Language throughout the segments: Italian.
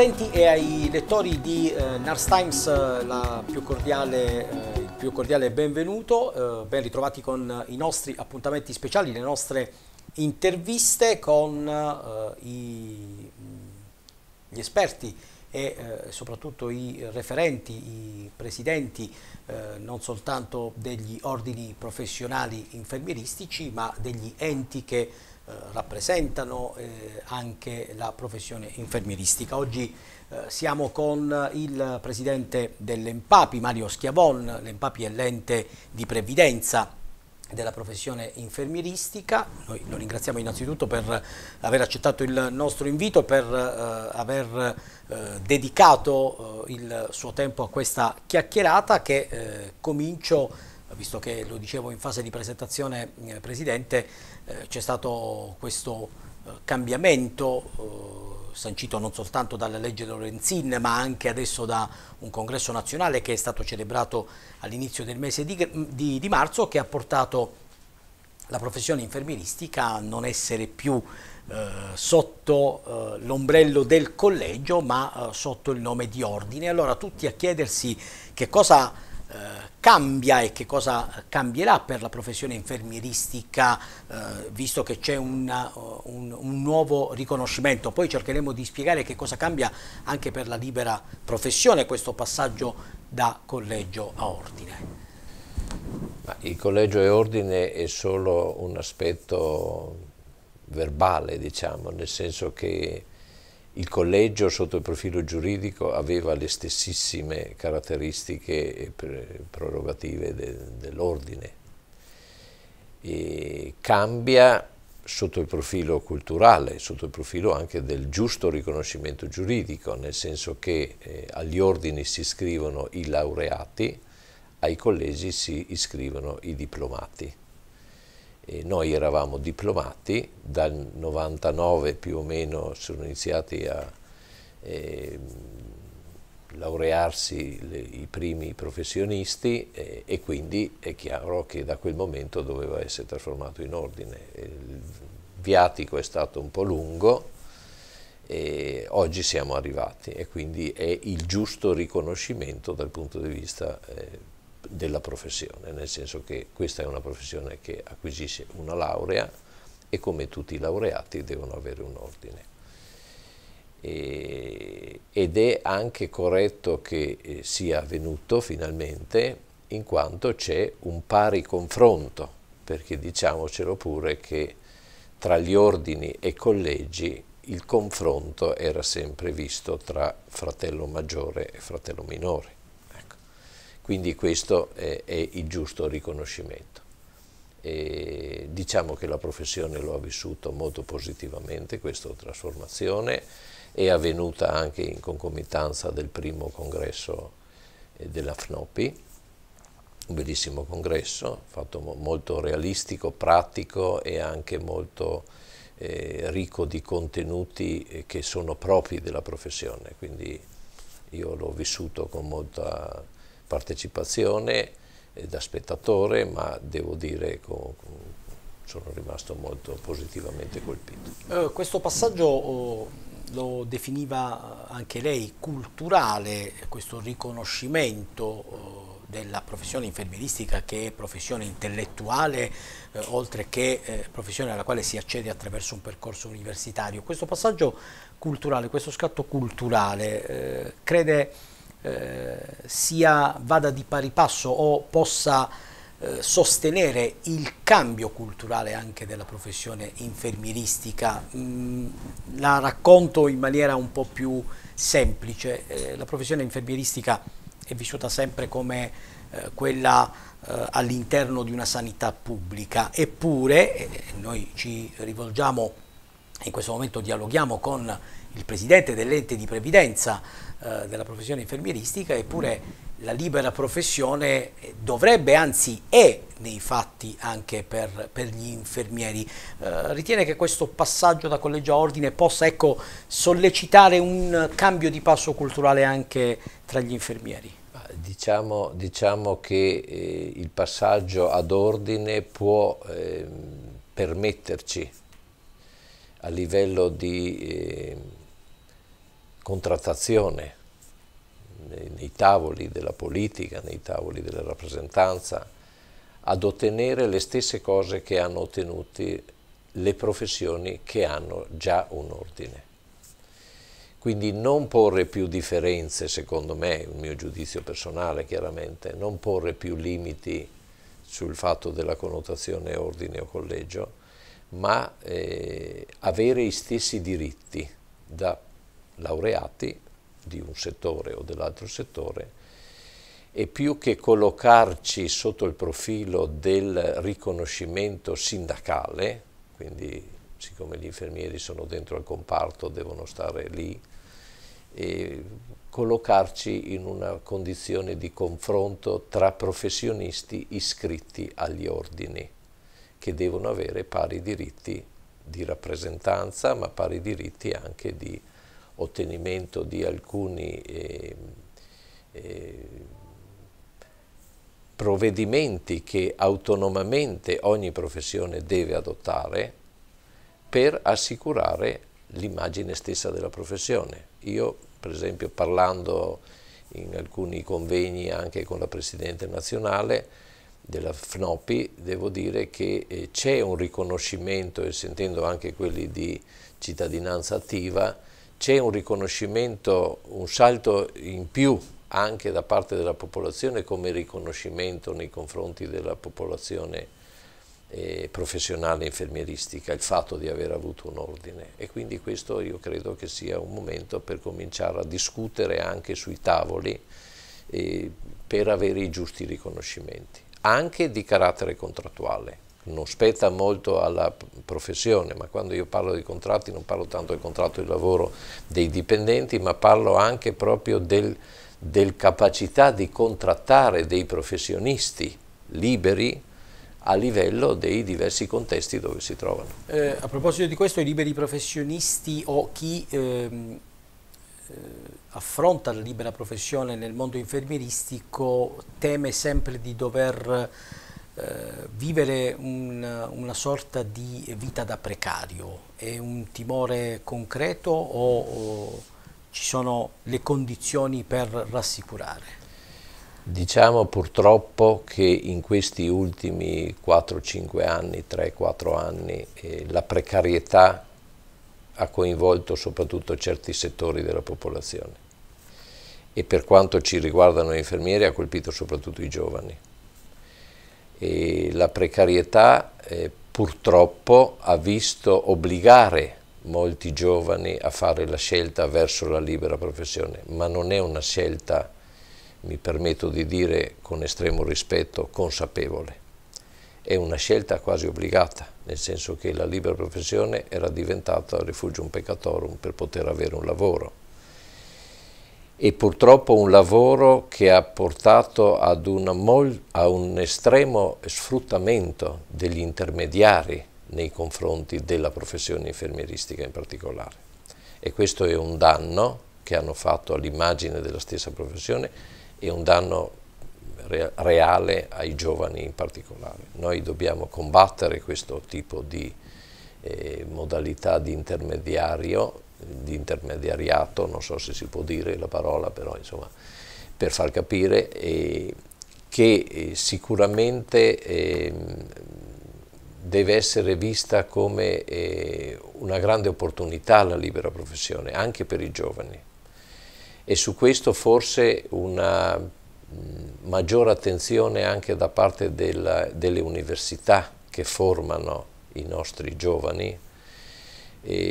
utenti e ai lettori di eh, Nars Times eh, più cordiale, eh, il più cordiale benvenuto, eh, ben ritrovati con i nostri appuntamenti speciali, le nostre interviste con eh, i, gli esperti e eh, soprattutto i referenti, i presidenti non soltanto degli ordini professionali infermieristici ma degli enti che eh, rappresentano eh, anche la professione infermieristica. Oggi eh, siamo con il presidente dell'Empapi, Mario Schiavon, l'Empapi è l'ente di previdenza della professione infermieristica. Noi lo ringraziamo innanzitutto per aver accettato il nostro invito, per eh, aver eh, dedicato eh, il suo tempo a questa chiacchierata che comincio visto che lo dicevo in fase di presentazione eh, Presidente, eh, c'è stato questo eh, cambiamento eh, sancito non soltanto dalla legge Lorenzin ma anche adesso da un congresso nazionale che è stato celebrato all'inizio del mese di, di, di, marzo che ha portato la professione infermieristica a non essere più eh, sotto eh, l'ombrello del collegio ma sotto il nome di ordine. Allora tutti a chiedersi che cosa cambia e che cosa cambierà per la professione infermieristica eh, visto che c'è un, un, un, nuovo riconoscimento. Poi cercheremo di spiegare che cosa cambia anche per la libera professione questo passaggio da collegio a ordine. Il collegio e ordine è solo un aspetto verbale, diciamo, nel senso che il collegio sotto il profilo giuridico aveva le stessissime caratteristiche e prerogative de, dell'ordine. Cambia sotto il profilo culturale, sotto il profilo anche del giusto riconoscimento giuridico, nel senso che eh, agli ordini si iscrivono i laureati, ai collegi si iscrivono i diplomati. E noi eravamo diplomati, dal 99 più o meno sono iniziati a eh, laurearsi le, i primi professionisti eh, e quindi è chiaro che da quel momento doveva essere trasformato in ordine. Il viatico è stato un po' lungo, e oggi siamo arrivati e quindi è il giusto riconoscimento dal punto di vista eh, della professione, nel senso che questa è una professione che acquisisce una laurea e come tutti i laureati devono avere un ordine. E, ed è anche corretto che eh, sia avvenuto finalmente in quanto c'è un pari confronto, perché diciamocelo pure che tra gli ordini e collegi il confronto era sempre visto tra fratello maggiore e fratello minore quindi questo è, è il giusto riconoscimento. E diciamo che la professione lo ha vissuto molto positivamente, questa trasformazione, è avvenuta anche in concomitanza del primo congresso eh, della FNOPI, un bellissimo congresso, fatto molto realistico, pratico e anche molto eh, ricco di contenuti eh, che sono propri della professione, quindi io l'ho vissuto con molta partecipazione da spettatore, ma devo dire che sono rimasto molto positivamente colpito. Eh, questo passaggio oh, lo definiva anche lei culturale, questo riconoscimento oh, della professione infermieristica che è professione intellettuale eh, oltre che eh, professione alla quale si accede attraverso un percorso universitario. Questo passaggio culturale, questo scatto culturale eh, crede eh, sia, vada di pari passo o possa eh, sostenere il cambio culturale anche della professione infermieristica. Mm, la racconto in maniera un po' più semplice, eh, la professione infermieristica è vissuta sempre come eh, quella all'interno di una sanità pubblica, eppure noi ci rivolgiamo, in questo momento dialoghiamo con il presidente dell'ente di previdenza eh, della professione infermieristica, eppure la libera professione dovrebbe, anzi è nei fatti anche per, per gli infermieri. Eh, ritiene che questo passaggio da collegio a ordine possa ecco, sollecitare un cambio di passo culturale anche tra gli infermieri? Diciamo, diciamo che eh, il passaggio ad ordine può eh, permetterci a livello di ehm, contrattazione nei, nei tavoli della politica, nei tavoli della rappresentanza, ad ottenere le stesse cose che hanno ottenuti le professioni che hanno già un ordine. Quindi non porre più differenze, secondo me, il mio giudizio personale chiaramente, non porre più limiti sul fatto della connotazione ordine o collegio, ma eh, avere i stessi diritti da laureati di un settore o dell'altro settore e più che collocarci sotto il profilo del riconoscimento sindacale, quindi siccome gli infermieri sono dentro al comparto devono stare lì, e collocarci in una condizione di confronto tra professionisti iscritti agli ordini, che devono avere pari diritti di rappresentanza, ma pari diritti anche di ottenimento di alcuni eh, eh, provvedimenti che autonomamente ogni professione deve adottare per assicurare l'immagine stessa della professione. Io, per esempio, parlando in alcuni convegni anche con la Presidente nazionale della FNOPI, devo dire che eh, c'è un riconoscimento, e sentendo anche quelli di cittadinanza attiva, c'è un riconoscimento, un salto in più anche da parte della popolazione come riconoscimento nei confronti della popolazione eh, professionale infermieristica il fatto di aver avuto un ordine e quindi questo io credo che sia un momento per cominciare a discutere anche sui tavoli eh, per avere i giusti riconoscimenti, anche di carattere contrattuale. Non spetta molto alla professione, ma quando io parlo di contratti non parlo tanto del contratto di lavoro dei dipendenti, ma parlo anche proprio del, del capacità di contrattare dei professionisti liberi a livello dei diversi contesti dove si trovano. Eh, a proposito di questo, i liberi professionisti o chi ehm, eh, affronta la libera professione nel mondo infermieristico teme sempre di dover vivere un, una sorta di vita da precario. È un timore concreto o, o ci sono le condizioni per rassicurare? Diciamo purtroppo che in questi ultimi 4-5 anni, 3-4 anni, eh, la precarietà ha coinvolto soprattutto certi settori della popolazione e per quanto ci riguardano gli infermieri ha colpito soprattutto i giovani. E la precarietà eh, purtroppo ha visto obbligare molti giovani a fare la scelta verso la libera professione, ma non è una scelta mi permetto di dire con estremo rispetto, consapevole. È una scelta quasi obbligata, nel senso che la libera professione era diventata refugium peccatorum per poter avere un lavoro. E purtroppo un lavoro che ha portato ad a un estremo sfruttamento degli intermediari nei confronti della professione infermieristica in particolare. E questo è un danno che hanno fatto all'immagine della stessa professione e un danno reale ai giovani in particolare. Noi dobbiamo combattere questo tipo di eh, modalità di intermediario, di intermediariato, non so se si può dire la parola, però insomma, per far capire eh, che eh, sicuramente ehm, deve essere vista come eh, una grande opportunità la libera professione, anche per i giovani. E su questo forse una mm, maggiore attenzione anche da parte della, delle università che formano i nostri giovani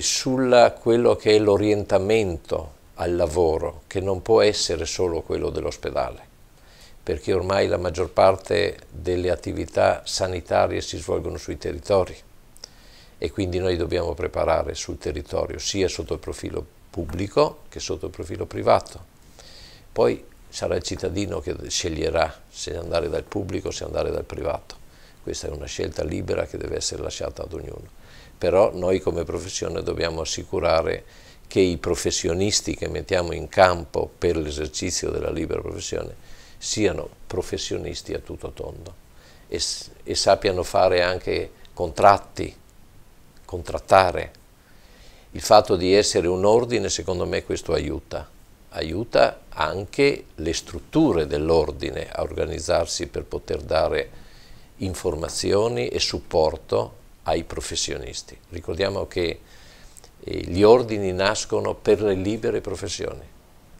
su quello che è l'orientamento al lavoro, che non può essere solo quello dell'ospedale, perché ormai la maggior parte delle attività sanitarie si svolgono sui territori e quindi noi dobbiamo preparare sul territorio sia sotto il profilo pubblico che sotto il profilo privato. Poi sarà il cittadino che sceglierà se andare dal pubblico o se andare dal privato. Questa è una scelta libera che deve essere lasciata ad ognuno. Però noi come professione dobbiamo assicurare che i professionisti che mettiamo in campo per l'esercizio della libera professione siano professionisti a tutto tondo e, e sappiano fare anche contratti, contrattare Il fatto di essere un ordine, secondo me, questo aiuta. Aiuta anche le strutture dell'ordine a organizzarsi per poter dare informazioni e supporto ai professionisti. Ricordiamo che eh, gli ordini nascono per le libere professioni,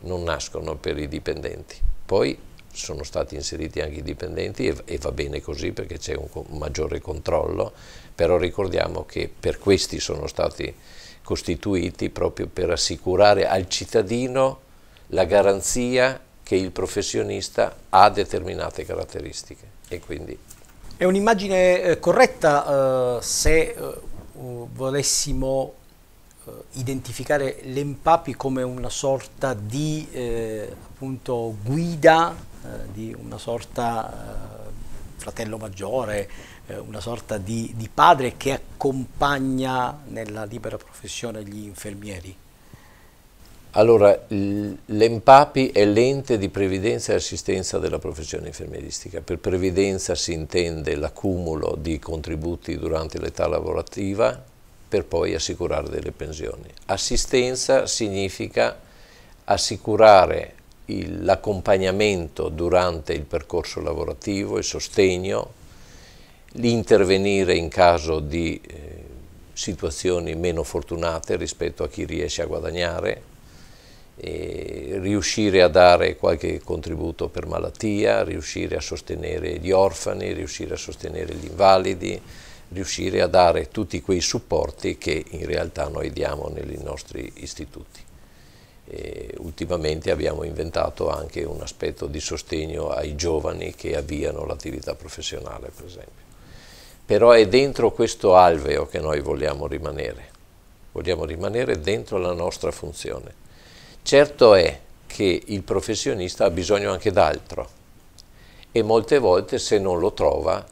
non nascono per i dipendenti. Poi sono stati inseriti anche i dipendenti e, va bene così perché c'è un, un, maggiore controllo, però ricordiamo che per questi sono stati costituiti proprio per assicurare al cittadino la garanzia che il professionista ha determinate caratteristiche e quindi è un'immagine eh, corretta eh, se eh, volessimo eh, identificare l'Empapi come una sorta di eh, appunto, guida, eh, di una sorta fratello maggiore, una sorta di, di padre che accompagna nella libera professione gli infermieri. Allora, l'EMPAPI è l'ente di previdenza e assistenza della professione infermieristica. Per previdenza si intende l'accumulo di contributi durante l'età lavorativa per poi assicurare delle pensioni. Assistenza significa assicurare l'accompagnamento durante il percorso lavorativo, il sostegno, l'intervenire in caso di eh, situazioni meno fortunate rispetto a chi riesce a guadagnare, riuscire a dare qualche contributo per malattia, riuscire a sostenere gli orfani, riuscire a sostenere gli invalidi, riuscire a dare tutti quei supporti che in realtà noi diamo nei nostri istituti. E ultimamente abbiamo inventato anche un aspetto di sostegno ai giovani che avviano l'attività professionale, per esempio. Però è dentro questo alveo che noi vogliamo rimanere, vogliamo rimanere dentro la nostra funzione Certo è che il professionista ha bisogno anche d'altro e molte volte se non lo trova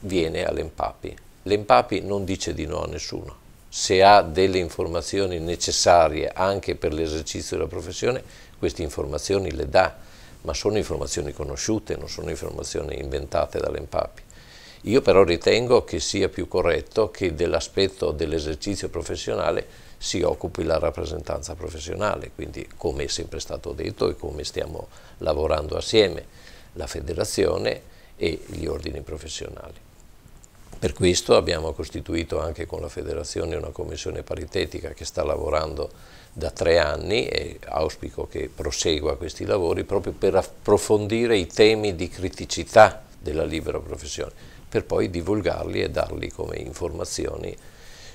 viene all'Empapi. L'Empapi non dice di no a nessuno. Se ha delle informazioni necessarie anche per l'esercizio della professione, queste informazioni le dà, ma sono informazioni conosciute, non sono informazioni inventate dall'Empapi. Io però ritengo che sia più corretto che dell'aspetto dell'esercizio professionale si occupi la rappresentanza professionale, quindi come è sempre stato detto e come stiamo lavorando assieme, la federazione e gli ordini professionali. Per questo abbiamo costituito anche con la federazione una commissione paritetica che sta lavorando da tre anni e auspico che prosegua questi lavori proprio per approfondire i temi di criticità della libera professione, per poi divulgarli e darli come informazioni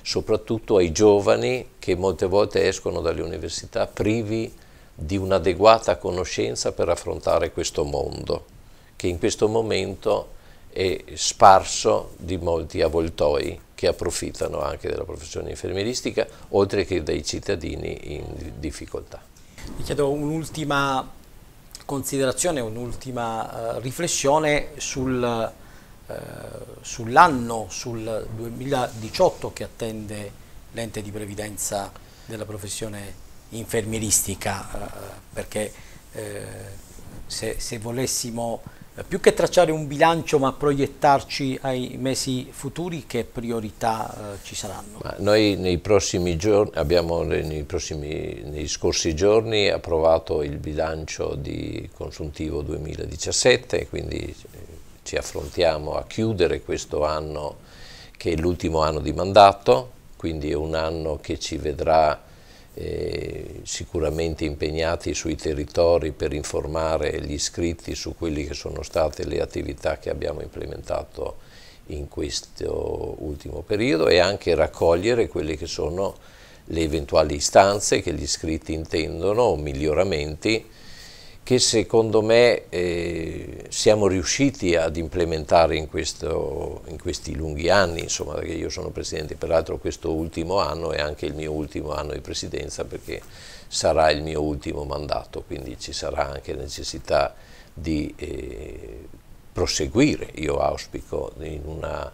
soprattutto ai giovani che molte volte escono dalle università privi di un'adeguata conoscenza per affrontare questo mondo, che in questo momento è sparso di molti avvoltoi che approfittano anche della professione infermieristica, oltre che dai cittadini in difficoltà. Vi chiedo un'ultima considerazione, un'ultima uh, riflessione sul eh, sull'anno, sul 2018 che attende l'ente di previdenza della professione infermieristica, eh, perché eh, se, se, volessimo più che tracciare un bilancio ma proiettarci ai mesi futuri, che priorità ci saranno? Ma noi nei prossimi giorni, abbiamo nei, prossimi, nei scorsi giorni approvato il bilancio di consuntivo 2017, quindi ci affrontiamo a chiudere questo anno che è l'ultimo anno di mandato, quindi è un anno che ci vedrà eh, sicuramente impegnati sui territori per informare gli iscritti su quelle che sono state le attività che abbiamo implementato in questo ultimo periodo e anche raccogliere quelle che sono le eventuali istanze che gli iscritti intendono o miglioramenti che secondo me eh, siamo riusciti ad implementare in, questo, in, questi lunghi anni, insomma, perché io sono Presidente, peraltro questo ultimo anno è anche il mio ultimo anno di Presidenza perché sarà il mio ultimo mandato, quindi ci sarà anche necessità di eh, proseguire, io auspico, in una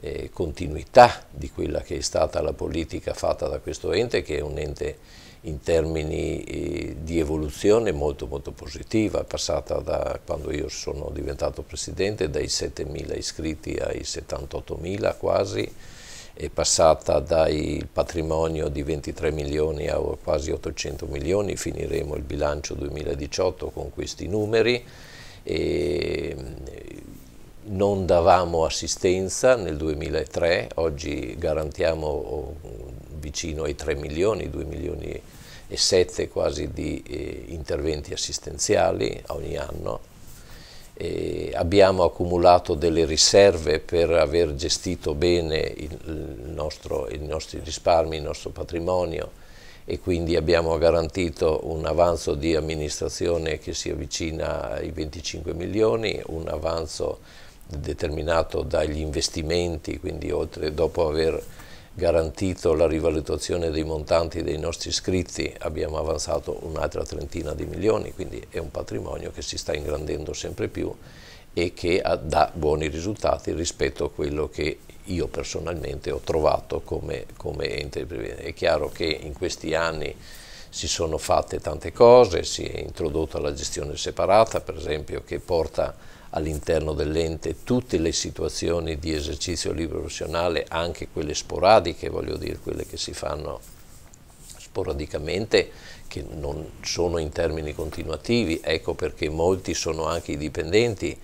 eh, continuità di quella che è stata la politica fatta da questo ente, che è un ente in termini eh, di evoluzione molto molto positiva, è passata da quando io sono diventato presidente dai 7.000 iscritti ai 78.000 quasi è passata dal patrimonio di 23 milioni a quasi 800 milioni, finiremo il bilancio 2018 con questi numeri. E non davamo assistenza nel 2003, oggi garantiamo vicino ai 3 milioni, 2 milioni e 7 quasi di eh, interventi assistenziali ogni anno. E abbiamo accumulato delle riserve per aver gestito bene il nostro, i nostri risparmi, il nostro patrimonio e quindi abbiamo garantito un avanzo di amministrazione che si avvicina ai 25 milioni, un avanzo determinato dagli investimenti, quindi oltre, dopo aver garantito la rivalutazione dei montanti dei nostri iscritti, abbiamo avanzato un'altra trentina di milioni, quindi è un patrimonio che si sta ingrandendo sempre più e che dà buoni risultati rispetto a quello che io personalmente ho trovato come, come ente. È chiaro che in questi anni si sono fatte tante cose, si è introdotta la gestione separata, per esempio, che porta all'interno dell'ente tutte le situazioni di esercizio libero professionale, anche quelle sporadiche, voglio dire, quelle che si fanno sporadicamente, che non sono in termini continuativi, ecco perché molti sono anche i dipendenti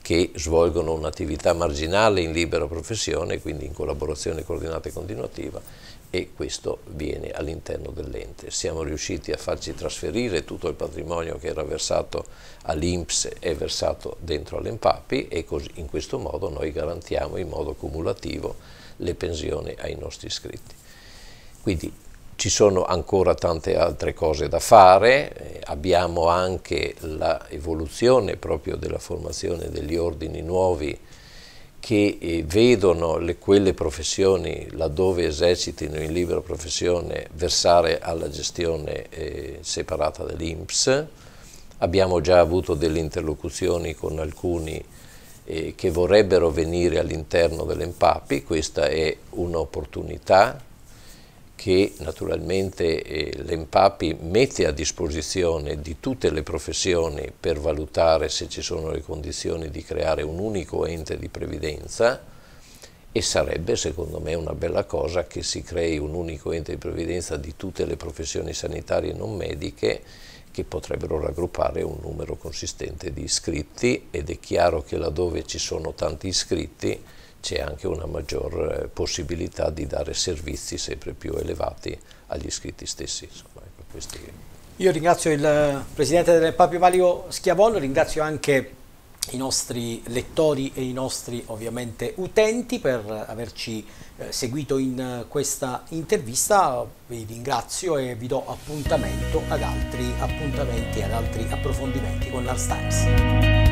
che svolgono un'attività marginale in libera professione, quindi in collaborazione coordinata e continuativa, e questo viene all'interno dell'ente. Siamo riusciti a farci trasferire tutto il patrimonio che era versato all'Inps e versato dentro all'Empapi e così in questo modo noi garantiamo in modo cumulativo le pensioni ai nostri iscritti. Quindi ci sono ancora tante altre cose da fare, eh, abbiamo anche l'evoluzione proprio della formazione degli ordini nuovi che eh, vedono le, quelle professioni laddove esercitino in libera professione versare alla gestione eh, separata dell'Inps. Abbiamo già avuto delle interlocuzioni con alcuni eh, che vorrebbero venire all'interno dell'Empapi, questa è un'opportunità che naturalmente eh, l'Empapi mette a disposizione di tutte le professioni per valutare se ci sono le condizioni di creare un unico ente di previdenza e sarebbe secondo me una bella cosa che si crei un unico ente di previdenza di tutte le professioni sanitarie non mediche che potrebbero raggruppare un numero consistente di iscritti ed è chiaro che laddove ci sono tanti iscritti c'è anche una maggior eh, possibilità di dare servizi sempre più elevati agli iscritti stessi. Insomma, ecco, Io ringrazio il Presidente del Papio Mario Schiavone, ringrazio anche i nostri lettori e i nostri ovviamente utenti per averci eh, seguito in questa intervista, vi ringrazio e vi do appuntamento ad altri appuntamenti, ad altri approfondimenti con l'Ars Times.